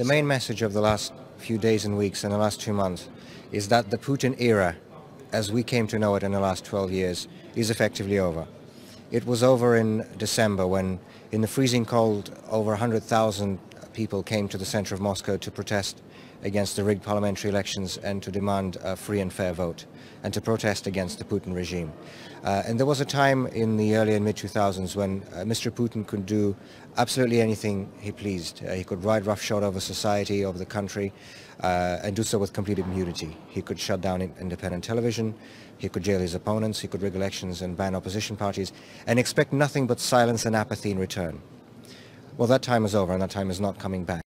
The main message of the last few days and weeks and the last two months is that the Putin era, as we came to know it in the last 12 years, is effectively over. It was over in December when, in the freezing cold, over 100,000 people came to the center of Moscow to protest against the rigged parliamentary elections and to demand a free and fair vote and to protest against the Putin regime. Uh, and there was a time in the early and mid-2000s when uh, Mr. Putin could do absolutely anything he pleased. Uh, he could ride roughshod over society, over the country, uh, and do so with complete impunity. He could shut down independent television, he could jail his opponents, he could rig elections and ban opposition parties, and expect nothing but silence and apathy in return. Well, that time is over and that time is not coming back.